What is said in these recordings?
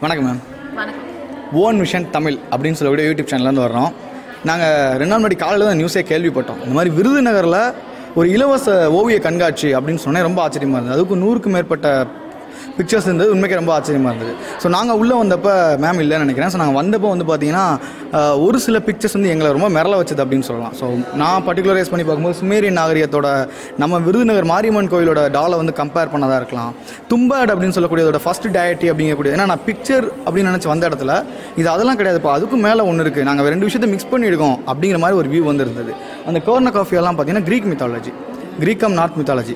வணக்கம் ma'am. Own vision Tamil அப்படின்னு சொல்லக்கூடிய யூடியூப் சேனல்லேருந்து வர்றோம். நாங்கள் ரெண்டு நாள் முன்னாடி காலையில் தான் நியூஸே கேள்விப்பட்டோம். இந்த மாதிரி விருதுநகரில் ஒரு இலவச ஓவிய கண்காட்சி அப்படின்னு சொன்னேன். ரொம்ப ஆச்சரியமாக இருந்தது. அதுக்கு நூறுக்கும் மேற்பட்ட பிக்சர்ஸ் இருந்தது. உண்மைக்கு ரொம்ப ஆச்சரியமாக இருந்தது. ஸோ நாங்கள் உள்ளே வந்தப்போ மேம் இல்லைன்னு நினைக்கிறேன். ஸோ நாங்கள் வந்தப்போ வந்து பார்த்தீங்கன்னா ஒரு சில பிக்சர்ஸ் வந்து எங்களை ரொம்ப மிரள வச்சது அப்படின்னு சொல்லலாம். ஸோ நான் பர்டிகுலரைஸ் பண்ணி பார்க்கும்போது சுமேரியன் நாகரிகத்தோட நம்ம விருதுநகர் மாரியம்மன் கோயிலோட டாலை வந்து கம்பேர் பண்ணதாக இருக்கலாம். தும்பாட் அப்படின்னு சொல்லக்கூடியதோட ஃபர்ஸ்ட் டயட்டி அப்படிங்கக்கூடிய ஏன்னா நான் பிக்சர் அப்படின்னு நினச்சி வந்த இடத்துல இது அதெல்லாம் கிடையாதுப்பா அதுக்கும் மேலே ஒன்று இருக்குது நாங்கள் ரெண்டு விஷயத்தை மிக்ஸ் பண்ணியிருக்கோம் அப்படிங்கிற மாதிரி ஒரு வியூ வந்து இருந்தது அந்த கோர்ன காஃபியெல்லாம் பார்த்தீங்கன்னா க்ரீக் மித்தாலஜி க்ரீக்கம் நார்த் மித்தாலஜி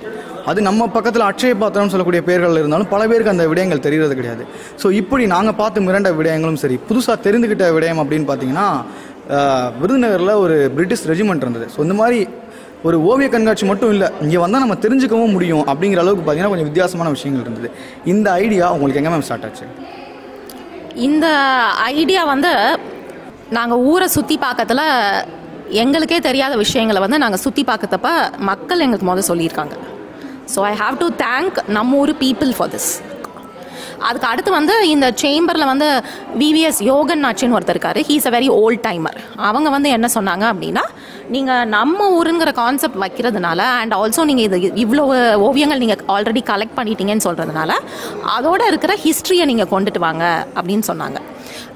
அது நம்ம பக்கத்தில் அட்சய பாத்திரம்னு சொல்லக்கூடிய பேர்கள் இருந்தாலும் பல பேருக்கு அந்த விடயங்கள் தெரிகிறது கிடையாது. ஸோ இப்படி நாங்கள் பார்த்து மிரண்ட விடயங்களும் சரி புதுசாக தெரிந்துக்கிட்ட விடயம் அப்படின்னு பார்த்தீங்கன்னா விருதுநகரில் ஒரு பிரிட்டிஷ் ரெஜிமெண்ட் இருந்தது. ஸோ இந்த மாதிரி ஒரு ஓவிய கண்காட்சி மட்டும் இல்லை இங்கே வந்தால் நம்ம தெரிஞ்சுக்கவும் முடியும் அப்படிங்கிற அளவுக்கு பார்த்தீங்கன்னா கொஞ்சம் வித்தியாசமான விஷயங்கள் இருந்தது. இந்த ஐடியா உங்களுக்கு எங்கே மேம் ஸ்டார்ட் ஆச்சு? இந்த ஐடியா வந்து நாங்கள் ஊரை சுற்றி பார்க்கறதுல எங்களுக்கே தெரியாத விஷயங்களை வந்து நாங்கள் சுற்றி பார்க்கறப்ப மக்கள் எங்களுக்கு முதல்ல சொல்லியிருக்காங்க. So I have to thank நம்ம ஊர் பீப்புள் ஃபார் திஸ் அதுக்கு அடுத்து வந்து இந்த சேம்பரில் வந்து விவிஎஸ் யோகன் நாச்சின்னு ஒருத்தர் இருக்காரு. He's a very old timer அவங்க வந்து என்ன சொன்னாங்க அப்படின்னா நீங்கள் நம்ம ஊருங்கிற கான்செப்ட் வைக்கிறதுனால அண்ட் ஆல்சோ நீங்கள் இது இவ்வளோ ஓவியங்கள் நீங்கள் ஆல்ரெடி கலெக்ட் பண்ணிட்டீங்கன்னு சொல்கிறதுனால அதோட இருக்கிற ஹிஸ்ட்ரியை நீங்கள் கொண்டுட்டு வாங்க அப்படின்னு சொன்னாங்க.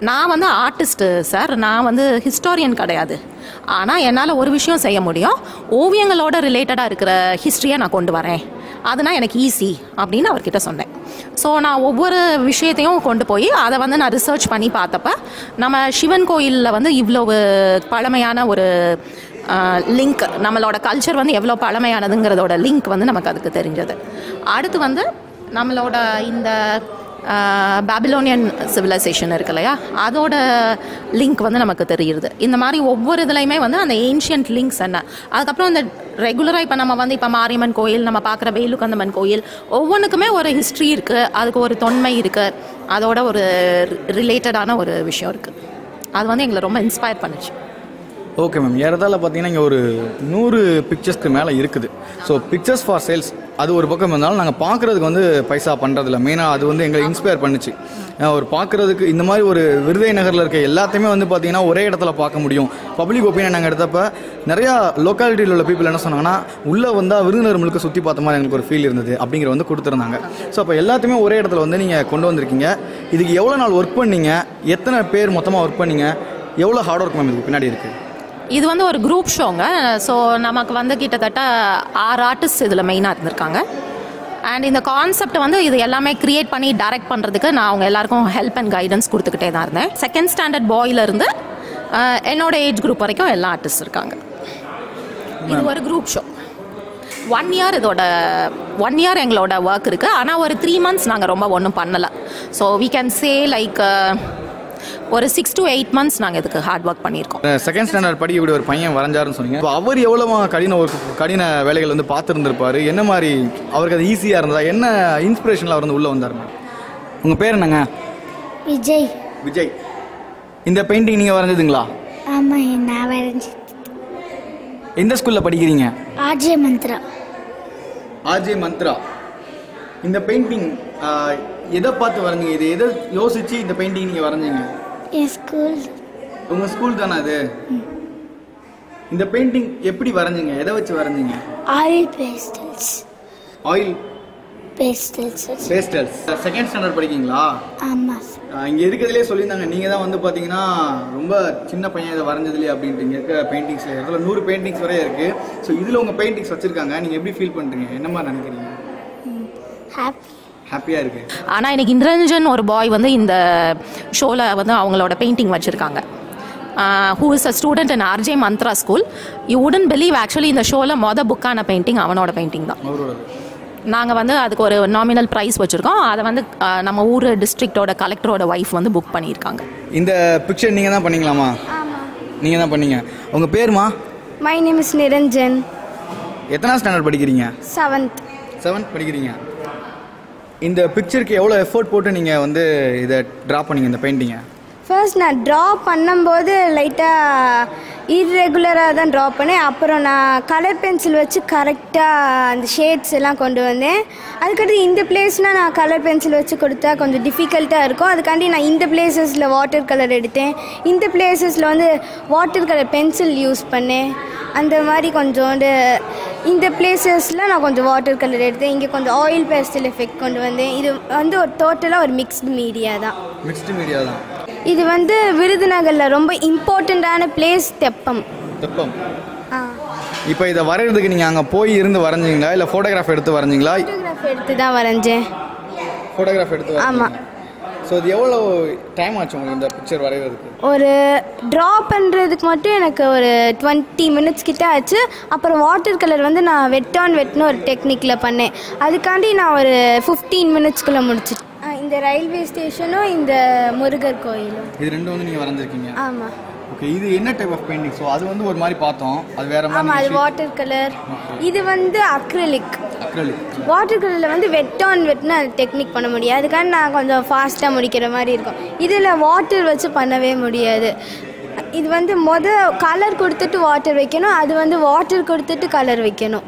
நான் வந்து ஆர்டிஸ்ட்டு சார் நான் வந்து ஹிஸ்டாரியன் கிடையாது. ஆனால் என்னால் ஒரு விஷயம் செய்ய முடியும். ஓவியங்களோட ரிலேட்டடாக இருக்கிற ஹிஸ்ட்ரியை நான் கொண்டு வரேன். அதுனா எனக்கு ஈஸி அப்படின்னு அவர்கிட்ட சொன்னேன். ஸோ நான் ஒவ்வொரு விஷயத்தையும் கொண்டு போய் அதை வந்து நான் ரிசர்ச் பண்ணி பார்த்தப்ப நம்ம சிவன் கோயிலில் வந்து இவ்வளோ பழமையான ஒரு லிங்க் நம்மளோட கல்ச்சர் வந்து எவ்வளோ பழமையானதுங்கிறதோட லிங்க் வந்து நமக்கு அதுக்கு தெரிஞ்சது. அடுத்து வந்து நம்மளோட இந்த பாபிலோனியன் சிவிலைசேஷன் இருக்கு இல்லையா? அதோட லிங்க் வந்து நமக்கு தெரியுது. இந்த மாதிரி ஒவ்வொரு இதுலையுமே வந்து அந்த ஏன்ஷியன்ட் லிங்க்ஸ் என்ன? அதுக்கப்புறம் இந்த ரெகுலராக இப்போ நம்ம வந்து இப்போ மாரியம்மன் கோயில் நம்ம பார்க்குற வேலுக்கந்தம்மன் கோயில் ஒவ்வொன்றுக்குமே ஒரு ஹிஸ்ட்ரி இருக்குது அதுக்கு ஒரு தொன்மை இருக்குது அதோட ஒரு ரிலேட்டடான ஒரு விஷயம் இருக்குது அது வந்து எங்களை ரொம்ப இன்ஸ்பயர் பண்ணுச்சு. ஓகே மேம் ஏறதால பார்த்தீங்கன்னா இங்கே ஒரு நூறு பிக்சர்ஸ்க்கு மேலே இருக்குது. ஸோ பிக்சர்ஸ் ஃபார் சேல்ஸ் அது ஒரு பக்கம் இருந்தாலும் நாங்கள் பார்க்குறதுக்கு வந்து பைசா பண்ணுறதில்ல மெயினாக அது வந்து எங்களை இன்ஸ்பயர் பண்ணுச்சு. ஒரு பார்க்குறதுக்கு இந்த மாதிரி ஒரு விருதை நகரில் இருக்க எல்லாத்தையுமே வந்து பார்த்தீங்கன்னா ஒரே இடத்துல பார்க்க முடியும். பப்ளிக் ஒப்பீனியன் நாங்கள் எடுத்தப்ப நிறையா லோக்காலிட்டியில் உள்ள பீப்புள் என்ன சொன்னாங்கன்னா உள்ளே வந்தால் விருதுநகர் முழுக்க சுற்றி பார்த்த மாதிரி எங்களுக்கு ஒரு ஃபீல் இருந்தது அப்படிங்கிற வந்து கொடுத்துருந்தாங்க. ஸோ அப்போ எல்லாத்தையுமே ஒரே இடத்துல வந்து நீங்கள் கொண்டு வந்திருக்கீங்க. இதுக்கு எவ்வளோ நாள் ஒர்க் பண்ணீங்க? எத்தனை பேர் மொத்தமாக ஒர்க் பண்ணீங்க? எவ்வளோ ஹார்ட் ஒர்க் மேம் இதுக்கு பின்னாடி இருக்குது இது வந்து ஒரு குரூப் ஷோங்க ஸோ நமக்கு வந்து கிட்டத்தட்ட ஆறு ஆர்டிஸ்ட் இதில் மெயினாக இருந்திருக்காங்க. அண்ட் இந்த கான்செப்ட் வந்து இது எல்லாமே கிரியேட் பண்ணி டைரக்ட் பண்ணுறதுக்கு நான் அவங்க எல்லாருக்கும் ஹெல்ப் அண்ட் கைடன்ஸ் கொடுத்துக்கிட்டே தான் இருந்தேன். செகண்ட் ஸ்டாண்டர்ட் பாயிலிருந்து என்னோட ஏஜ் குரூப் வரைக்கும் எல்லா ஆர்டிஸ்ட் இருக்காங்க. இது ஒரு குரூப் ஷோ ஒன் இயர் இதோட ஒன் இயர் எங்களோட ஒர்க் இருக்குது ஆனால் ஒரு த்ரீ மந்த்ஸ் நாங்கள் ரொம்ப ஒன்றும் பண்ணலை. So we can say like ஒரு சிக்ஸ் to எயிட் மந்த்ஸ் நாங்கள் இதுக்கு ஹார்ட் ஒர்க் பண்ணியிருக்கோம். செகண்ட் ஸ்டாண்டர்ட் படிக்கக்கூடிய ஒரு பையன் வரைஞ்சாருன்னு சொன்னீங்க. அவர் எவ்வளவு கடின ஒரு கடின வேலைகள் வந்து பார்த்துருந்துருப்பாரு? என்ன மாதிரி அவருக்கு அது ஈஸியாக இருந்ததா? என்ன இன்ஸ்பிரேஷனில் அவர் வந்து உள்ளே வந்தார் உங்கள் பேர் என்னங்க? விஜய். விஜய். இந்த பெயிண்டிங் நீங்கள் வரைஞ்சதுங்களா? ஆமாம் நான் வரைஞ்சி எந்த ஸ்கூலில் படிக்கிறீங்க? ஆர்ஜே மந்த்ரா. ஆர்ஜே மந்த்ரா. இந்த பெயிண்டிங் எதை பார்த்து வரைஞ்சீங்க? இது எதை யோசிச்சு இந்த பெயிண்டிங் நீங்கள் வரைஞ்சீங்க? என் ஸ்கூல் உங்கள் ஸ்கூல் தானே அது? இந்த பெயிண்டிங் எப்படி வரைஞ்சீங்க? எதை வச்சு வரைஞ்சீங்க? Oil pastels oil pastels pastels second standard படிக்கீங்களா? ஆமாம் இங்க இருக்கிறதுலே சொல்லியிருந்தாங்க. நீங்க தான் வந்து பாத்தீங்கன்னா ரொம்ப சின்ன பையன் இதை வரைஞ்சதுலேயே அப்படின்ட்டு இங்க இருக்க பெயிண்டிங்ஸ்ல இடத்துல நூறு பெயிண்டிங்ஸ் வரைய இருக்கு. ஸோ இதுல உங்க பெயிண்டிங்ஸ் வச்சிருக்காங்க. நீங்க எப்படி ஃபீல் பண்றீங்க? என்ன மாதிரி நினைக்கிறீங்க? ஹாப்பி ஹாப்பியா இருக்கு. ஆனால் இன்னைக்கு இந்திரஞ்சன் ஒரு பாய் வந்து இந்த ஷோவில் வந்து அவங்களோட பெயிண்டிங் வச்சுருக்காங்க. Who is a student in RJ Mantra school you உடன் பிலீவ் ஆக்சுவலி இந்த ஷோவில் மொதல் புக்கான பெயிண்டிங் அவனோட பெயிண்டிங் தான். நாங்கள் வந்து அதுக்கு ஒரு நாமினல் ப்ரைஸ் வச்சுருக்கோம். அதை வந்து நம்ம ஊர் டிஸ்ட்ரிக்டோட கலெக்டரோட ஒய்ஃப் வந்து புக் பண்ணியிருக்காங்க. இந்த பிக்சர் நீங்க தான் பண்ணீங்களாமா நீங்க தான் பண்ணீங்க. உங்க பேருமா? மை நேம் இஸ் நிரஞ்சன் எத்தனாவது ஸ்டாண்டர்ட் படிக்கிறீங்க? செவன்த் செவன்த் படிக்கிறீங்க. இந்த பிக்சருக்கு எவ்வளோ எஃபோர்ட் போட்டு நீங்கள் வந்து இதை ட்ரா பண்ணீங்க இந்த பெயிண்டிங்கை ஃபர்ஸ்ட் நான் ட்ரா பண்ணும்போது லைட்டாக இர்ரெகுலராக தான் ட்ரா பண்ணேன். அப்புறம் நான் கலர் பென்சில் வச்சு கரெக்டாக அந்த ஷேட்ஸ் எல்லாம் கொண்டு வந்தேன். அதுக்கடுத்து இந்த பிளேஸ்னால் நான் கலர் பென்சில் வச்சு கொடுத்தா கொஞ்சம் டிஃபிகல்ட்டாக இருக்கும். அதுக்காண்டி நான் இந்த பிளேசஸில் வாட்டர் கலர் எடுத்தேன். இந்த பிளேசஸில் வந்து வாட்டர் கலர் பென்சில் யூஸ் பண்ணேன். அந்த மாதிரி கொஞ்சோண்டு இந்த பிளேசஸில் நான் கொஞ்சம் வாட்டர் கலர் எடுத்தேன். இங்கே கொஞ்சம் ஆயில் பேஸ்டல் எஃபெக்ட் கொண்டு வந்தேன். இது வந்து ஒரு டோட்டலாக ஒரு மிக்ஸ்டு மீடியா தான். மிக்ஸ்டு மீடியா தான். இது வந்து விருதுநகரில் ரொம்ப இம்பார்ட்டண்ட்டான பிளேஸ் தெப்பம். தெப்பம். ஆ. இப்போ இதை வரைகிறதுக்கு நீங்கள் அங்கே போய் இருந்து வரைஞ்சிங்களா? இல்லை ஃபோட்டோகிராஃப் எடுத்து வரைஞ்சிங்களா? ஃபோட்டோகிராஃப் எடுத்து தான் வரைஞ்சேன். ஃபோட்டோகிராஃப் எடுத்து ஆமா. ஸோ இது எவ்வளோ டைம் ஆச்சு உங்களுக்கு இந்த பிக்சர் வரைகிறதுக்கு? ஒரு ட்ரா பண்ணுறதுக்கு மட்டும் எனக்கு ஒரு டுவெண்ட்டி மினிட்ஸ் கிட்ட ஆச்சு. அப்புறம் வாட்டர் கலர் வந்து நான் வெட் ஆன் வெட்னு ஒரு டெக்னிக்கில் பண்ணேன். அதுக்காண்டி நான் ஒரு ஃபிஃப்டீன் மினிட்ஸ்க்குள்ளே முடிச்சிட்டேன் ஆ, இந்த ரயில்வே ஸ்டேஷனும் இந்த முருகர் கோயிலும். இது ரெண்டும் வந்து நீங்கள் வரைஞ்சிருக்கீங்க? ஆமாம் ஓகே இது என்ன டைப் ஆஃப் பெயிண்டிங் ஸோ அது வந்து ஒரு மாதிரி பார்த்தோம். அது வேற ஆமாம் அது மாதிரி வாட்டர் கலர் இது வந்து அக்ரிலிக் அக்ரலிக் வாட்டர் கலரில் வந்து வெட் ஆன் வெட்னு டெக்னிக் பண்ண முடியாது. அதுக்காக நான் கொஞ்சம் ஃபாஸ்ட்டாக முடிக்கிற மாதிரி இருக்கும். இதில் வாட்டர் வச்சு பண்ணவே முடியாது. இது வந்து மொத கலர் கொடுத்துட்டு வாட்டர் வைக்கணும். அது வந்து வாட்டர் கொடுத்துட்டு கலர் வைக்கணும்.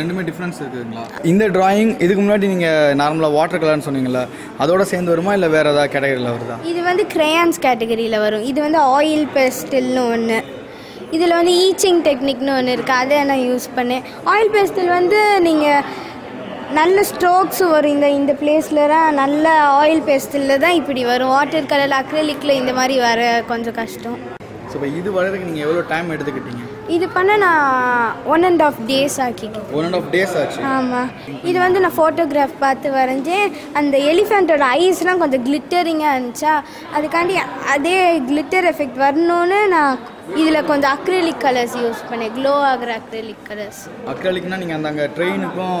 ரெண்டுமே டிஃப்ரென்ஸ் இருக்குதுங்களா? இந்த டிராயிங் இதுக்கு முன்னாடி நீங்கள் நார்மலாக வாட்டர் கலர்னு சொன்னீங்கல்ல அதோட சேர்ந்து வருமா இல்லை வேறு ஏதாவது கேட்டகரியில் வருதா? இது வந்து கிரேயான்ஸ் கேட்டகரியில் வரும். இது வந்து ஆயில் பெஸ்டில்னு ஒன்று இதில் வந்து ஈச்சிங் டெக்னிக்னு ஒன்று இருக்குது அதை நான் யூஸ் பண்ணேன். ஆயில் பெஸ்டில் வந்து நீங்கள் நல்ல ஸ்ட்ரோக்ஸ் வரும். இந்த இந்த பிளேஸ்லலாம் நல்ல ஆயில் பெஸ்டில் தான் இப்படி வரும். வாட்டர் கலர் அக்ரலிக்கில் இந்த மாதிரி வர கொஞ்சம் கஷ்டம். ஸோ இப்போ இது வரைகிறதுக்கு நீங்கள் எவ்வளோ டைம் எடுத்துக்கிட்டீங்க? இது பண்ண நான் ஒன் அண்ட் ஆஃப் டேஸ் ஆக்கிக்கிட்டேன் ஒன் அண்ட் ஆஃப் டேஸ் ஆச்சு. ஆமாம் இது வந்து நான் ஃபோட்டோகிராஃப் பார்த்து வரைஞ்சேன். அந்த எலிஃபெண்ட்டோட ஐஸ்லாம் கொஞ்சம் கிளிட்டரிங்காக இருந்துச்சா? அதுக்காண்டி அதே கிளிட்டர் எஃபெக்ட் வரணும்னு நான் இதில் கொஞ்சம் அக்ரிலிக் கலர்ஸ் யூஸ் பண்ணேன். க்ளோ ஆகிற அக்ரிலிக் கலர்ஸ் அக்ரலிக்னா நீங்கள் அந்த அங்கே ட்ரெயினுக்கும்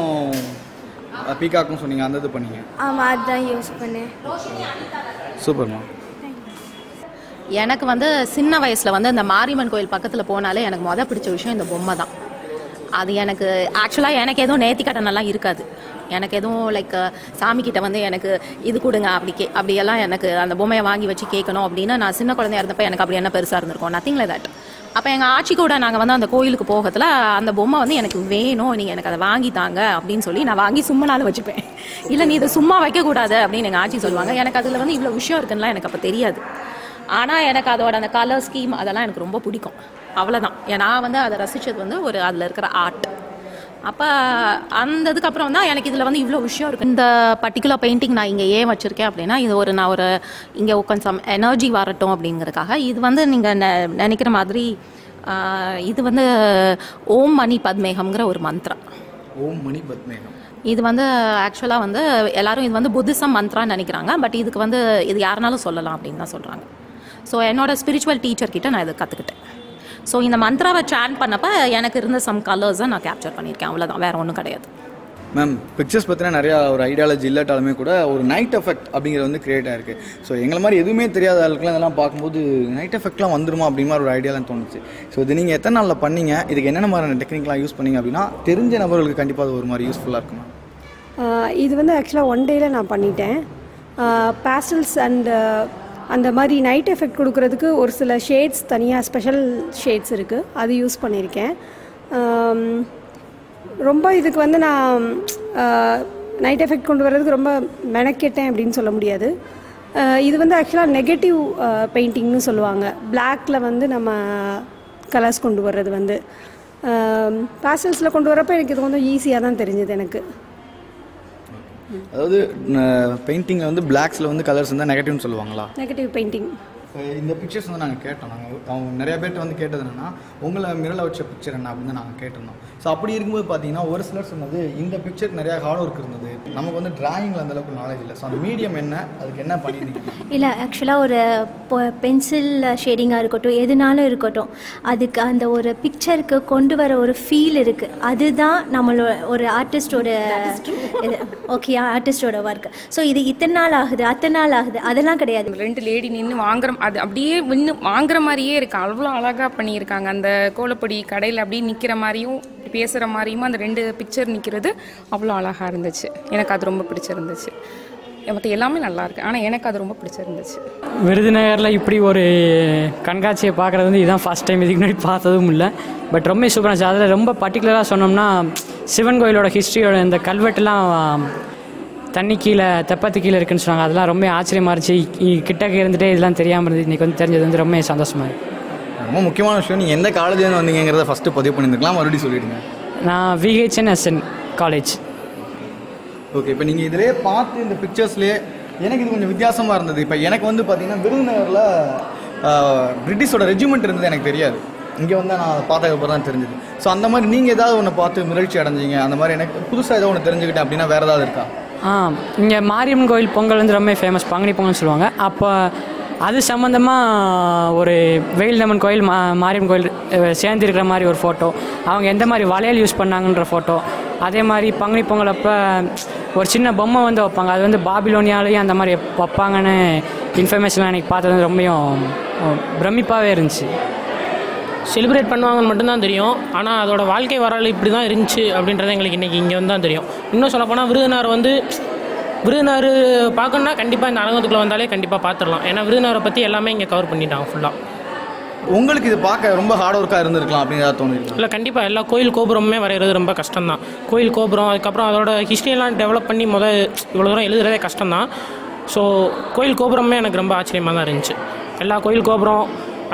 பீகாக்கும் சொன்னீங்க. அந்த இது பண்ணீங்க. ஆமாம் அதுதான் யூஸ் பண்ணேன். சூப்பர்மா எனக்கு வந்து சின்ன வயசில் வந்து இந்த மாரியம்மன் கோயில் பக்கத்தில் போனாலே எனக்கு மொதல் பிடிச்ச விஷயம் இந்த பொம்மை தான் அது எனக்கு ஆக்சுவலாக எனக்கு எதுவும் நேர்த்திக்கட்டனெல்லாம் இருக்காது. எனக்கு எதுவும் லைக் சாமிக்கிட்ட வந்து எனக்கு இது கொடுங்க அப்படி கே அப்படியெல்லாம் எனக்கு அந்த பொம்மையை வாங்கி வச்சு கேட்கணும் அப்படின்னு நான் சின்ன குழந்தையா இருந்தப்ப எனக்கு அப்படி என்ன பெருசாக இருந்திருக்கும் நத்திங் லைக் தட் அப்போ எங்கள் ஆட்சி கூட நாங்கள் வந்து அந்த கோயிலுக்கு போகத்தில் அந்த பொம்மை வந்து எனக்கு வேணும் நீங்கள் எனக்கு அதை வாங்கி தாங்க அப்படின்னு சொல்லி நான் வாங்கி சும்மா நாள் வச்சுப்பேன். இல்லை நீ இதை சும்மா வைக்கக்கூடாது அப்படின்னு எங்கள் ஆட்சி சொல்லுவாங்க. எனக்கு அதில் வந்து இவ்வளோ விஷயம் இருக்குன்னா எனக்கு அப்போ தெரியாது. ஆனால் எனக்கு அதோட அந்த கலர் ஸ்கீம் அதெல்லாம் எனக்கு ரொம்ப பிடிக்கும். அவ்வளோதான் நான் வந்து அதை ரசித்தது வந்து ஒரு அதில் இருக்கிற ஆர்ட் அப்போ அந்த இதுக்கப்புறம் தான் எனக்கு இதில் வந்து இவ்வளோ விஷயம் இருக்குது இந்த பர்டிகுலர் பெயிண்டிங் நான் இங்கே ஏன் வச்சுருக்கேன் அப்படின்னா இது ஒரு நான் ஒரு இங்கே கொஞ்சம் எனர்ஜி வரட்டும் அப்படிங்கிறதுக்காக இது வந்து நீங்கள் நினைக்கிற மாதிரி இது வந்து ஓம் மணி பத்மேகம்ங்கிற ஒரு மந்திரம். ஓம் மணி பத்மேகம். இது வந்து ஆக்சுவலாக வந்து எல்லாரும் இது வந்து புத்திசம் மந்த்ரான்னு நினைக்கிறாங்க. பட் இதுக்கு வந்து இது யாருனாலும் சொல்லலாம் அப்படின்னு தான் சொல்கிறாங்க ஸோ என்னோட ஸ்பிரிச்சுவல் டீச்சர் கிட்ட நான் இதை கற்றுக்கிட்டேன் ஸோ இந்த மந்த்ராவை சேன் பண்ணப்ப எனக்கு இருந்த சம் கலர்ஸை நான் கேப்சர் பண்ணியிருக்கேன். அவ்வளோதான் வேற ஒன்றும் கிடையாது. மேம் பிக்சர்ஸ் பற்றின நிறையா ஒரு ஐடியாலஜி இல்லாட்டாலுமே கூட ஒரு நைட் எஃபெக்ட் அப்படிங்கிறது வந்து கிரியேட் ஆயிருக்கு. ஸோ எங்களை மாதிரி எதுவுமே தெரியாத ஆளுக்குலாம் இதெல்லாம் பார்க்கும்போது நைட் எஃபெக்ட்லாம் வந்துருமா அப்படிங்கிற மாதிரி ஒரு ஐடியாலாம் தோணுச்சு. ஸோ இது நீங்கள் எத்தனை நாளில் பண்ணீங்க? இதுக்கு என்னென்ன மாதிரியான டெக்னிக்லாம் யூஸ் பண்ணீங்க அப்படின்னா தெரிஞ்ச நபர்களுக்கு கண்டிப்பாக அது ஒரு மாதிரி யூஸ்ஃபுல்லாக இருக்கும் இது வந்து ஆக்சுவலாக ஒன் டேயில் நான் பண்ணிட்டேன். பேஸ்டல்ஸ் அண்ட் அந்த மாதிரி நைட் எஃபெக்ட் கொடுக்கறதுக்கு ஒரு சில ஷேட்ஸ் தனியாக ஸ்பெஷல் ஷேட்ஸ் இருக்குது அது யூஸ் பண்ணியிருக்கேன். ரொம்ப இதுக்கு வந்து நான் நைட் எஃபெக்ட் கொண்டு வர்றதுக்கு ரொம்ப மெனக்கெட்டேன் அப்படின்னு சொல்ல முடியாது. இது வந்து ஆக்சுவலாக நெகட்டிவ் பெயிண்டிங்னு சொல்லுவாங்க. பிளாக்கில் வந்து நம்ம கலர்ஸ் கொண்டு வர்றது வந்து. பேசல்ஸில் கொண்டு வரப்போ எனக்கு இது கொஞ்சம் ஈஸியாக தான் தெரிஞ்சது எனக்கு. அதாவது பெயிண்டிங்கில் வந்து பிளாக்ஸில் வந்து கலர்ஸ் இருந்தால் நெகட்டிவ்னு சொல்லுவாங்களா? நெகட்டிவ் பெயிண்டிங் இந்த பிக்சர்ஸ் வந்து நாங்கள் கேட்டோம். நாங்கள் அவங்க நிறைய பேர்ட்ட வந்து கேட்டது என்னன்னா உங்களை மிரள வச்ச பிக்சர் என்ன அப்படின்னு நாங்கள் கேட்டிருந்தோம். ஸோ அப்படி இருக்கும்போது பார்த்தீங்கன்னா ஒரு சிலர் சொன்னது இந்த பிக்சர் நிறையா ஹார்ட் ஒர்க் இருந்தது. நமக்கு வந்து டிராயிங்கில் அந்த அளவுக்கு நாலேஜ் இல்லை. ஸோ அந்த மீடியம் என்ன அதுக்கு என்ன பண்ணியிருந்தீங்க இல்லை ஆக்சுவலாக ஒரு பென்சில் ஷேடிங்காக இருக்கட்டும் எதுனாலும் இருக்கட்டும் அதுக்கு அந்த ஒரு பிக்சருக்கு கொண்டு வர ஒரு ஃபீல் இருக்குது அதுதான் நம்மளோட ஒரு ஆர்டிஸ்டோட ஓகே ஆர்டிஸ்டோட ஒர்க் ஸோ இது இத்தனை நாள் ஆகுது அத்தனை நாள் ஆகுது அதெல்லாம் கிடையாது. ரெண்டு லேடி நின்று வாங்குற அது அப்படியே நின்று வாங்குற மாதிரியே இருக்கு. அவ்வளோ அழகாக பண்ணியிருக்காங்க. அந்த கோலப்பொடி கடையில் அப்படியே நிற்கிற மாதிரியும் பேசுகிற மாதிரியும் அந்த ரெண்டு பிக்சர் நிற்கிறது அவ்வளோ அழகாக இருந்துச்சு. எனக்கு அது ரொம்ப பிடிச்சிருந்துச்சு. மற்ற எல்லாமே நல்லா இருக்கு. ஆனால் எனக்கு அது ரொம்ப பிடிச்சிருந்துச்சு. விருதுநகரில் இப்படி ஒரு கண்காட்சியை பார்க்குறது வந்து இதுதான் ஃபஸ்ட் டைம் இதுக்கு முன்னாடி பார்த்ததும் இல்லை. பட் ரொம்ப சூப்பராக இருந்துச்சு அதில் ரொம்ப பர்டிகுலராக சொன்னோம்னா சிவன் கோயிலோட ஹிஸ்ட்ரியோட இந்த கல்வெட்டுலாம் தண்ணி கீழே தெப்பத்து கீழே இருக்குன்னு சொன்னாங்க. அதெல்லாம் ரொம்ப ஆச்சரியமாக இருந்துச்சு. கிட்டக்க இருந்துகிட்டே இதெல்லாம் தெரியாமல் இருந்துச்சு இன்றைக்கி வந்து தெரிஞ்சது வந்து ரொம்ப சந்தோஷமாக இருக்குது ரொம்ப முக்கியமான விஷயம் நீங்கள் எந்த காலேஜ்லேருந்து வந்தீங்கிறத ஃபஸ்ட்டு பதிவு பண்ணியிருந்துக்கலாம் மறுபடியும் சொல்லிடுங்க. நான் விஹெச்என்எஸ்என் காலேஜ் ஓகே இப்போ நீங்கள் இதிலே பார்த்து இந்த பிக்சர்ஸ்லேயே எனக்கு இது கொஞ்சம் வித்தியாசமாக இருந்தது. இப்போ எனக்கு வந்து பார்த்தீங்கன்னா விருதுநகரில் பிரிட்டிஷோட ரெஜிமெண்ட் இருந்தது எனக்கு தெரியாது. இங்கே வந்து நான் பார்த்ததுக்கப்புறம் தான் தெரிஞ்சது. ஸோ அந்த மாதிரி நீங்கள் ஏதாவது ஒன்று பார்த்து மிரட்சி அடைஞ்சீங்க. அந்த மாதிரி எனக்கு புதுசாக ஏதோ ஒன்று தெரிஞ்சுக்கிட்டேன் அப்படின்னா வேறு ஏதாவது இருக்கா? ஆ இங்கே மாரியம்மன் கோயில் பொங்கல் வந்து ரொம்ப ஃபேமஸ் பங்குனி பொங்கல்னு சொல்லுவாங்க. அப்போ அது சம்மந்தமாக ஒரு வெயில்தம்மன் கோயில் மா மாரியம்மன் கோயில் சேர்ந்துருக்கிற மாதிரி ஒரு ஃபோட்டோ அவங்க எந்த மாதிரி வளையல் யூஸ் பண்ணாங்கன்ற ஃபோட்டோ அதே மாதிரி பங்குனி பொங்கல் அப்போ ஒரு சின்ன பொம்மை வந்து வைப்பாங்க. அது வந்து பாபிலோனியாலேயும் அந்த மாதிரி வைப்பாங்கன்னு இன்ஃபர்மேஷன் எனக்கு பார்த்தது வந்து ரொம்பவும் பிரமிப்பாகவே இருந்துச்சு. செலிப்ரேட் பண்ணுவாங்கன்னு மட்டும்தான் தெரியும். ஆனால் அதோட வாழ்க்கை வரலாறு இப்படி தான் இருந்துச்சு அப்படின்றது எங்களுக்கு இன்றைக்கி இங்கே வந்து தான் தெரியும். இன்னும் சொல்லப்போனால் விருதுனார் வந்து விருதுநகர் பார்க்கணுன்னா கண்டிப்பாக இந்த அரங்கத்துக்குள்ளே வந்தாலே கண்டிப்பாக பார்த்துடலாம். ஏன்னா விருதுநகரை பற்றி எல்லாமே இங்கே கவர் பண்ணிட்டாங்க ஃபுல்லாக உங்களுக்கு இது பார்க்க ரொம்ப ஹார்ட் ஒர்க்காக இருந்திருக்கலாம் அப்படின்னு தோணிருக்கலாம் இல்லை கண்டிப்பாக எல்லா கோயில் கோபுரமுமே வரைகிறது ரொம்ப கஷ்டம்தான். கோயில் கோபுரம் அதுக்கப்புறம் அதோட ஹிஸ்ட்ரியெல்லாம் டெவலப் பண்ணி முத இவ்வளோ தூரம் எழுதுறதே கஷ்டம்தான். ஸோ கோயில் கோபுரமே எனக்கு ரொம்ப ஆச்சரியமாக தான் இருந்துச்சு. எல்லா கோயில் கோபுரம்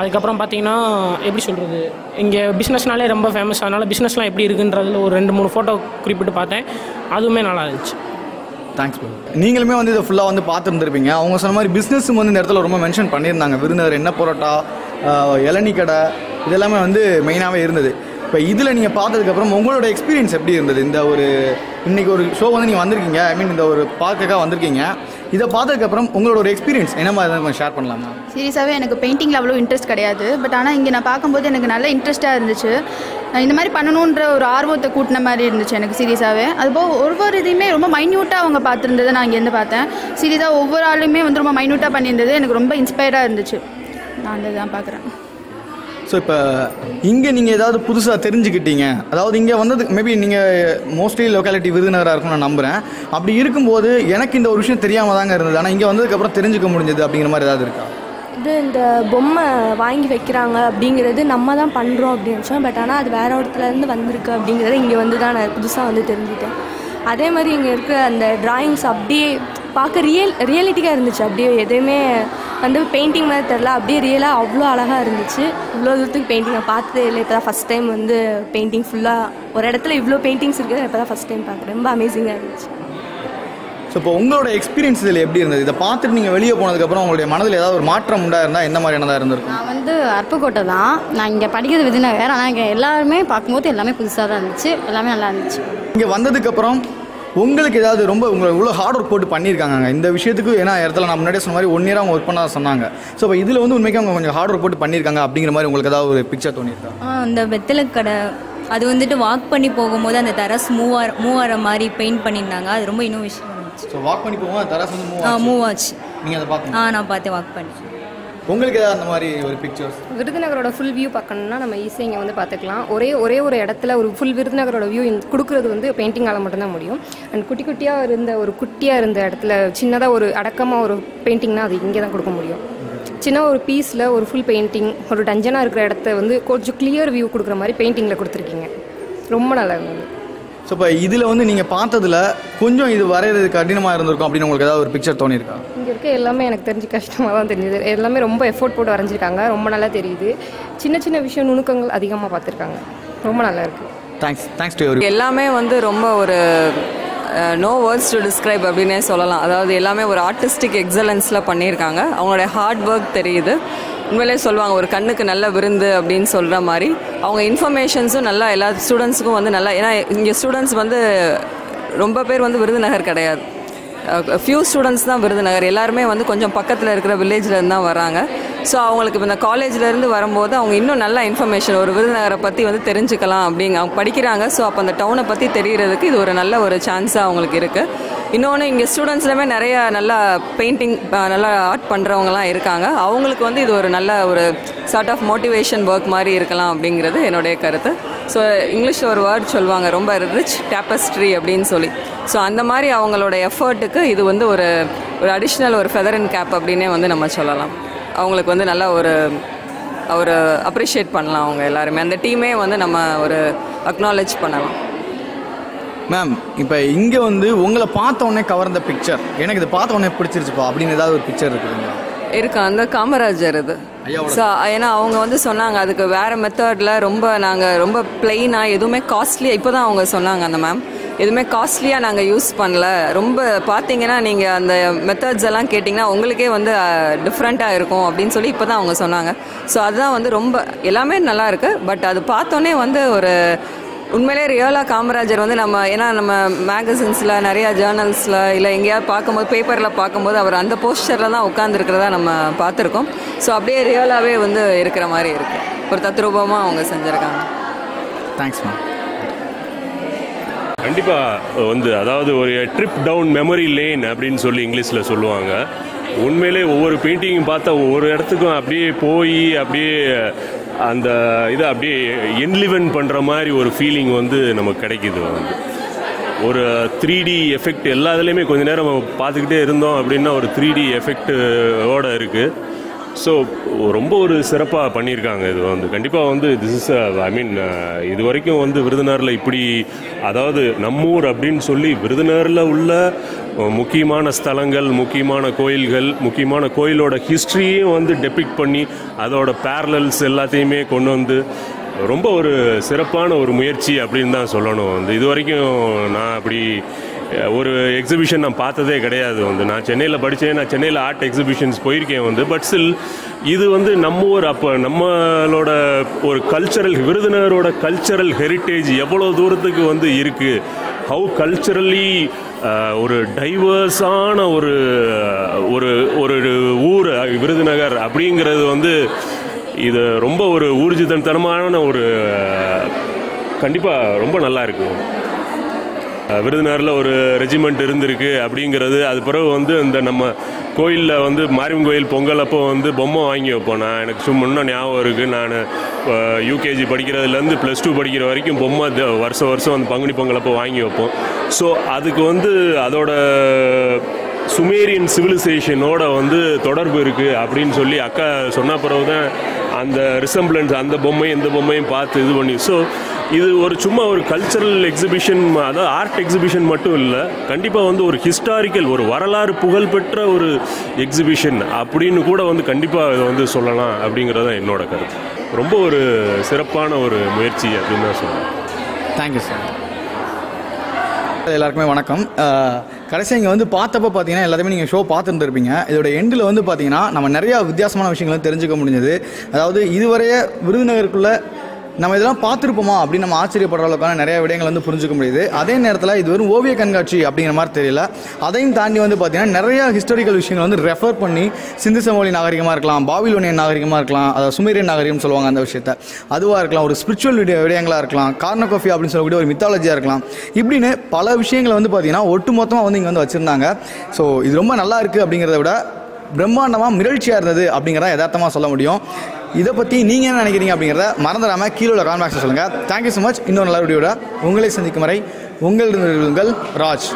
அதுக்கப்புறம் பார்த்தீங்கன்னா எப்படி சொல்கிறது இங்கே பிஸ்னஸ்னாலே ரொம்ப ஃபேமஸ் அதனால் பிஸ்னஸ்லாம் எப்படி இருக்குன்றதுல ஒரு ரெண்டு மூணு ஃபோட்டோ குறிப்பிட்டு பார்த்தேன். அதுவுமே நல்லா இருந்துச்சு. தேங்க்ஸ் ப்ரோ நீங்களுமே வந்து இதை ஃபுல்லாக வந்து பார்த்துருந்துருப்பீங்க. அவங்க சொன்ன மாதிரி பிஸ்னஸும் வந்து இந்த இடத்துல ரொம்ப மென்ஷன் பண்ணியிருந்தாங்க. விருந்தினர் என்ன பரோட்டா இளநி கடை இதெல்லாமே வந்து மெயினாகவே இருந்தது. இப்போ இதில் நீங்கள் பார்த்ததுக்கப்புறம் உங்களோட எக்ஸ்பீரியன்ஸ் எப்படி இருந்தது? இந்த ஒரு இன்றைக்கி ஒரு ஷோ வந்து நீங்கள் வந்திருக்கீங்க. ஐ மீன் இந்த ஒரு பார்க்குக்காக வந்திருக்கீங்க. இதை பார்த்ததுக்கப்புறம் உங்களோட ஒரு எக்ஸ்பீரியன்ஸ் என்ன மாதிரி ஷேர் பண்ணலாமா? சீரியஸாகவே எனக்கு பெயிண்டிங்கில் அவ்வளோ இன்ட்ரெஸ்ட் கிடையாது. பட் ஆனால் இங்கே நான் பார்க்கும்போது எனக்கு நல்ல இன்ட்ரெஸ்ட்டாக இருந்துச்சு. நான் இந்த மாதிரி பண்ணணுன்ற ஒரு ஆர்வத்தை கூட்டின மாதிரி இருந்துச்சு எனக்கு சீரியஸாகவே அதுபோக ஒவ்வொரு இதையுமே ரொம்ப மைன்யூட்டாக அவங்க பார்த்துருந்ததை நான் இங்கேருந்து பார்த்தேன். சீரியஸாக ஒவ்வொரு ஆளுமே வந்து ரொம்ப மைன்யூட்டாக பண்ணியிருந்தது. எனக்கு ரொம்ப இன்ஸ்பயராக இருந்துச்சு. நான் அந்த தான் பார்க்குறேன். ஸோ இப்போ இங்கே நீங்கள் ஏதாவது புதுசாக தெரிஞ்சுக்கிட்டீங்க. அதாவது இங்கே வந்தது மேபி நீங்கள் மோஸ்ட்லி லொக்காலிட்டி விருதுநகராக இருக்கும்னு நான் நம்புகிறேன் அப்படி இருக்கும்போது எனக்கு இந்த ஒரு விஷயம் தெரியாமல் தாங்க இருந்தது. ஆனால் இங்கே வந்ததுக்கப்புறம் தெரிஞ்சுக்க முடிஞ்சது அப்படிங்கிற மாதிரி ஏதாவது இருக்கா? இது இந்த பொம்மை வாங்கி வைக்கிறாங்க அப்படிங்கிறது நம்ம தான் பண்ணுறோம் அப்படின்னு நினச்சோம். பட் ஆனால் அது வேற இடத்துலேருந்து வந்திருக்கு அப்படிங்கிறத இங்கே வந்து தான் நான் புதுசாக வந்து தெரிஞ்சுட்டேன் அதே மாதிரி இங்கே இருக்கிற அந்த டிராயிங்ஸ் அப்படியே பார்க்க ரியல் ரியலிட்டிக்காக இருந்துச்சு. அப்படியே எதுவுமே வந்து பெயிண்டிங் மாதிரி தெரில அப்படியே ரியலாக அவ்வளோ அழகாக இருந்துச்சு. இவ்வளோ தூரத்துக்கு பெயிண்டிங் நான் பார்த்ததே இல்லை. இப்போ தான் ஃபஸ்ட் டைம் வந்து பெயிண்டிங் ஃபுல்லாக ஒரு இடத்துல இவ்வளோ பெயிண்டிங்ஸ் இருக்குது. இப்போ தான் ஃபஸ்ட் டைம் பார்க்குறேன் ரொம்ப அமேசிங்காக இருந்துச்சு. ஸோ இப்போ உங்களோட எக்ஸ்பீரியன்ஸ் இதில் எப்படி இருந்தது? இதை பார்த்துட்டு நீங்கள் வெளியே போனதுக்கப்புறம் உங்களுடைய மனதில் ஏதாவது ஒரு மாற்றம் உண்டா இருந்தால் எந்த மாதிரியானதாக இருந்திருக்கும்? நான் வந்து அருப்புக்கோட்டை தான். நான் இங்கே படிக்கிறது விருதுநகர். ஆனால் இங்கே எல்லாருமே பார்க்கும்போது எல்லாமே புதுசாக தான் இருந்துச்சு. எல்லாமே நல்லா இருந்துச்சு. இங்கே வந்ததுக்கப்புறம் உங்களுக்கு ஏதாவது ரொம்ப உங்களை இவ்வளோ ஹார்ட் ஒர்க் போட்டு பண்ணியிருக்காங்க இந்த விஷயத்துக்கு ஏன்னா இடத்துல நான் முன்னாடியே சொன்ன மாதிரி ஒன் இயர் அவங்க ஒர்க் பண்ண சொன்னாங்க. ஸோ இப்போ இதில் வந்து உண்மைக்கு அவங்க கொஞ்சம் ஹார்ட் ஒர்க் போட்டு பண்ணியிருக்காங்க அப்படிங்கிற மாதிரி உங்களுக்கு ஏதாவது ஒரு பிக்சர் தோணியிருக்கா? அந்த வெத்தலை கடை அது வந்துட்டு வாக் பண்ணி போகும்போது அந்த தரஸ் மூவ் ஆற மூவ் ஆகிற மாதிரி பெயிண்ட் பண்ணியிருந்தாங்க. அது ரொம்ப இன்னோவேஷன் இருந்துச்சு ஸோ வாக் பண்ணி போவோம் தராஸ் வந்து மூவ் ஆச்சு நீங்கள் அதை பார்க்கணும்? ஆ நான் பார்த்தேன் வாக் பண்ணி. உங்களுக்கு ஏதாவது அந்த மாதிரி ஒரு பிக்சர்ஸ் விருதுநகரோட ஃபுல் வியூ பார்க்கணும்னா நம்ம ஈஸியாக இங்கே வந்து பார்த்துக்கலாம். ஒரே ஒரே ஒரு இடத்துல ஒரு ஃபுல் விருதுநகரோட வியூ கொடுக்குறது வந்து பெயிண்டிங்கால் மட்டும்தான் முடியும். அண்ட் குட்டி குட்டியாக இருந்த ஒரு குட்டியாக இருந்த இடத்துல சின்னதாக ஒரு அடக்கமாக ஒரு பெயிண்டிங்னா அது இங்கே தான் கொடுக்க முடியும். சின்ன ஒரு பீஸில் ஒரு ஃபுல் பெயிண்டிங் ஒரு டஞ்சனாக இருக்கிற இடத்த வந்து கொஞ்சம் கிளியர் வியூ கொடுக்குற மாதிரி பெயிண்டிங்கில் கொடுத்துருக்கீங்க. ரொம்ப நல்லா இருந்தது. ஸோ இப்போ இதில் வந்து நீங்கள் பார்த்ததுல கொஞ்சம் இது வரைகிறது கடினமாக இருந்திருக்கும் அப்படின்னு உங்களுக்கு ஏதாவது ஒரு பிக்சர் தோணியிருக்கா? இங்கே இருக்க எல்லாமே எனக்கு தெரிஞ்சு கஷ்டமாக தான் தெரியுது எல்லாமே ரொம்ப எஃபோர்ட் போட்டு வரைஞ்சிருக்காங்க. ரொம்ப நல்லா தெரியுது. சின்ன சின்ன விஷயம் நுணுக்கங்கள் அதிகமாக பார்த்துருக்காங்க. ரொம்ப நல்லா இருக்குது தேங்க்ஸ் தேங்க்ஸ் டு எல்லாமே வந்து ரொம்ப ஒரு நோ வேர்ட்ஸ் டு டிஸ்கிரைப் அப்படின்னே சொல்லலாம். அதாவது எல்லாமே ஒரு ஆர்டிஸ்டிக் எக்ஸலன்ஸில் பண்ணியிருக்காங்க. அவங்களுடைய ஹார்ட் ஒர்க் தெரியுது. உண்மையிலே சொல்லுவாங்க ஒரு கண்ணுக்கு நல்ல விருந்து அப்படின்னு சொல்கிற மாதிரி. அவங்க இன்ஃபர்மேஷன்ஸும் நல்லா எல்லா ஸ்டூடெண்ட்ஸுக்கும் வந்து நல்லா ஏன்னா இங்கே ஸ்டூடெண்ட்ஸ் வந்து ரொம்ப பேர் வந்து விருதுநகர் கிடையாது. ஃபியூ ஸ்டூடெண்ட்ஸ் தான் விருதுநகர். எல்லாருமே வந்து கொஞ்சம் பக்கத்தில் இருக்கிற வில்லேஜில் இருந்து தான் வராங்க. ஸோ அவங்களுக்கு இப்போ இந்த காலேஜ்லேருந்து வரும்போது அவங்க இன்னும் நல்ல இன்ஃபர்மேஷன் ஒரு விருதுநகரை பற்றி வந்து தெரிஞ்சுக்கலாம் அப்படிங்க அவங்க படிக்கிறாங்க. ஸோ அப்போ அந்த டவுனை பற்றி தெரிகிறதுக்கு இது ஒரு நல்ல ஒரு சான்ஸாக அவங்களுக்கு இருக்குது இன்னொன்று இங்கே ஸ்டூடெண்ட்ஸ்லையுமே நிறைய நல்லா பெயிண்டிங் நல்லா ஆர்ட் பண்ணுறவங்கலாம் இருக்காங்க. அவங்களுக்கு வந்து இது ஒரு நல்ல ஒரு சார்ட் ஆஃப் மோட்டிவேஷன் ஒர்க் மாதிரி இருக்கலாம் அப்படிங்கிறது என்னுடைய கருத்து. ஸோ இங்கிலீஷில் ஒரு வேர்ட் சொல்லுவாங்க ரொம்ப ரிச் டேப்பஸ்ட்ரி அப்படின்னு சொல்லி. ஸோ அந்த மாதிரி அவங்களோட எஃபர்ட்டுக்கு இது வந்து ஒரு ஒரு அடிஷ்னல் ஒரு ஃபெதர் அண்ட் கேப் அப்படின்னே வந்து நம்ம சொல்லலாம். அவங்களுக்கு வந்து நல்லா ஒரு ஒரு அப்ரிஷியேட் பண்ணலாம் அவங்க எல்லாருமே. அந்த டீமே வந்து நம்ம ஒரு அக்னாலேஜ் பண்ணலாம். மேம் இப்போ இங்கே வந்து உங்களை பார்த்த உடனே கவர்ந்த பிக்சர் எனக்கு இது பார்த்த உடனே பிடிச்சிருச்சுப்பா அப்படின்னு ஏதாவது ஒரு பிக்சர் இருக்குதுங்களா? இருக்கு அந்த காமராஜர் இது ஸோ ஏன்னா அவங்க வந்து சொன்னாங்க அதுக்கு வேற மெத்தடில் ரொம்ப நாங்கள் ரொம்ப பிளெயினாக எதுவுமே காஸ்ட்லியாக இப்போ தான் அவங்க சொன்னாங்க அந்த மேம் எதுவுமே காஸ்ட்லியாக நாங்கள் யூஸ் பண்ணல. ரொம்ப பார்த்தீங்கன்னா நீங்கள் அந்த மெத்தட்ஸ் எல்லாம் கேட்டிங்கன்னா உங்களுக்கே வந்து டிஃப்ரெண்ட்டாக இருக்கும் அப்படின்னு சொல்லி இப்போ தான் அவங்க சொன்னாங்க. ஸோ அதுதான் வந்து ரொம்ப எல்லாமே நல்லா இருக்கு. பட் அது பார்த்தோன்னே வந்து ஒரு உண்மையிலே ரியலாக காமராஜர் வந்து நம்ம ஏன்னா நம்ம மேகசின்ஸில் நிறையா ஜேர்னல்ஸில் இல்லை எங்கேயாவது பார்க்கும்போது பேப்பரில் பார்க்கும்போது அவர் அந்த போஸ்டரில் தான் உட்காந்துருக்கிறதா நம்ம பார்த்துருக்கோம். ஸோ அப்படியே ரியலாகவே வந்து இருக்கிற மாதிரி இருக்கு. ஒரு தத்ரூபமாக அவங்க செஞ்சுருக்காங்க. தேங்க்ஸ் மேம் கண்டிப்பாக வந்து அதாவது ஒரு ட்ரிப் டவுன் மெமரி லேன் அப்படின்னு சொல்லி இங்கிலீஷில் சொல்லுவாங்க. உண்மையிலே ஒவ்வொரு பெயிண்டிங்கும் பார்த்தா ஒவ்வொரு இடத்துக்கும் அப்படியே போய் அப்படியே அந்த இதை அப்படியே என்லிவன் பண்ணுற மாதிரி ஒரு ஃபீலிங் வந்து நமக்கு கிடைக்கிது. வந்து ஒரு த்ரீ டி எஃபெக்ட் எல்லா இதுலேயுமே கொஞ்ச நேரம் பார்த்துக்கிட்டே இருந்தோம் அப்படின்னா ஒரு த்ரீ டி எஃபெக்டோட இருக்குது ஸோ ரொம்ப ஒரு சிறப்பாக பண்ணியிருக்காங்க இது வந்து. கண்டிப்பாக வந்து திஸ் இஸ் ஐ மீன் இது வரைக்கும் வந்து விருதுநகரில் இப்படி அதாவது நம்மூர் அப்படின்னு சொல்லி விருதுநகரில் உள்ள முக்கியமான ஸ்தலங்கள் முக்கியமான கோயில்கள் முக்கியமான கோயிலோட ஹிஸ்ட்ரியும் வந்து டெபிக்ட் பண்ணி அதோட பேரலல்ஸ் எல்லாத்தையுமே கொண்டு வந்து ரொம்ப ஒரு சிறப்பான ஒரு முயற்சி அப்படின்னு தான் சொல்லணும். வந்து இது வரைக்கும் நான் அப்படி ஒரு எக்ஸிபிஷன் நான் பார்த்ததே கிடையாது வந்து. நான் சென்னையில் படித்தேன் நான் சென்னையில் ஆர்ட் எக்ஸிபிஷன்ஸ் போயிருக்கேன் வந்து. பட் ஸ்டில் இது வந்து நம்ம ஒரு அப்போ நம்மளோட ஒரு கல்ச்சரல் விருதுநகரோட கல்ச்சரல் ஹெரிட்டேஜ் எவ்வளோ தூரத்துக்கு வந்து இருக்குது ஹவு கல்ச்சரலி ஒரு டைவர்ஸான ஒரு ஒரு ஒரு ஊர் விருதுநகர் அப்படிங்கிறது வந்து இது ரொம்ப ஒரு ஊர்ஜிதனத்தனமான ஒரு கண்டிப்பாக ரொம்ப நல்லா இருக்கும் விருதுநகரில் ஒரு ரெஜிமெண்ட் இருந்திருக்கு அப்படிங்கிறது. அது பிறகு வந்து இந்த நம்ம கோயிலில் வந்து மாரியம் கோயில் பொங்கல் அப்போ வந்து பொம்மை வாங்கி வைப்போம். நான் எனக்கு சும்மா இன்னும் ஞாபகம் இருக்குது நான் யூகேஜி படிக்கிறதுலேருந்து ப்ளஸ் டூ படிக்கிற வரைக்கும் பொம்மை வருஷம் வருஷம் அந்த பங்குனி பொங்கல் அப்போ வாங்கி வைப்போம். ஸோ அதுக்கு வந்து அதோட சுமேரியன் சிவிலைசேஷனோட வந்து தொடர்பு இருக்குது அப்படின்னு சொல்லி அக்கா சொன்ன பிறகு தான் அந்த ரிசம்பிளன்ஸ் அந்த பொம்மையும் இந்த பொம்மையும் பார்த்து இது பண்ணி ஸோ இது ஒரு சும்மா ஒரு கல்ச்சரல் எக்ஸிபிஷன் அதாவது ஆர்ட் எக்ஸிபிஷன் மட்டும் இல்லை கண்டிப்பாக வந்து ஒரு ஹிஸ்டாரிக்கல் ஒரு வரலாறு புகழ்பெற்ற ஒரு எக்ஸிபிஷன் அப்படின்னு கூட வந்து கண்டிப்பாக இதை வந்து சொல்லலாம் அப்படிங்கிறது தான் என்னோட கருத்து. ரொம்ப ஒரு சிறப்பான ஒரு முயற்சி அப்படின்னு தான் சொல்லுவேன் தேங்க்யூ சார் எல்லாருக்குமே வணக்கம். கடைசி இங்கே வந்து பார்த்தப்ப பார்த்தீங்கன்னா எல்லாத்தையுமே நீங்கள் ஷோ பார்த்துருந்துருப்பீங்க. இதோட எண்டில் வந்து பார்த்தீங்கன்னா நம்ம நிறையா வித்தியாசமான விஷயங்களும் தெரிஞ்சுக்க முடிஞ்சது. அதாவது இதுவரைய விருதுநகருக்குள்ள நம்ம இதெல்லாம் பார்த்துருப்போமா அப்படின்னு நம்ம ஆச்சரியப்படுற அளவுக்கான நிறைய விடயங்கள் வந்து புரிஞ்சுக்க முடியுது. அதே நேரத்தில் இது வெறும் ஓவிய கண்காட்சி அப்படிங்கிற மாதிரி தெரியல. அதையும் தாண்டி வந்து பார்த்தீங்கன்னா நிறைய ஹிஸ்டாரிக்கல் விஷயங்கள் வந்து ரெஃபர் பண்ணி சிந்து சமவெளி நாகரிகமாக இருக்கலாம் பாபிலோனியன் நாகரிகமாக இருக்கலாம் அதாவது சுமேரியன் நாகரிகம் சொல்லுவாங்க அந்த விஷயத்த. அதுவாக இருக்கலாம் ஒரு ஸ்பிரிச்சுவல் விடயங்களாக இருக்கலாம் கார்னகோஃபி அப்படின்னு சொல்லக்கூடிய ஒரு மித்தாலஜியாக இருக்கலாம். இப்படின்னு பல விஷயங்களை வந்து பார்த்தீங்கன்னா ஒட்டுமொத்தமாக வந்து இங்கே வந்து வச்சுருந்தாங்க. ஸோ இது ரொம்ப நல்லா இருக்குது அப்படிங்கிறத விட பிரம்மாண்டமாக மிரட்சியாக இருந்தது அப்படிங்கிறத யதார்த்தமாக சொல்ல முடியும். இதை பற்றி நீங்கள் என்ன நினைக்கிறீங்க அப்படிங்கிறத மறந்துடாமல் கீழே உள்ள கான்பாக்ஸில் சொல்லுங்கள் தேங்க்யூ ஸோ மச் இன்னொரு நல்ல வீடியோட உங்களை சந்திக்கும் வரை உங்கள் ராஜ்.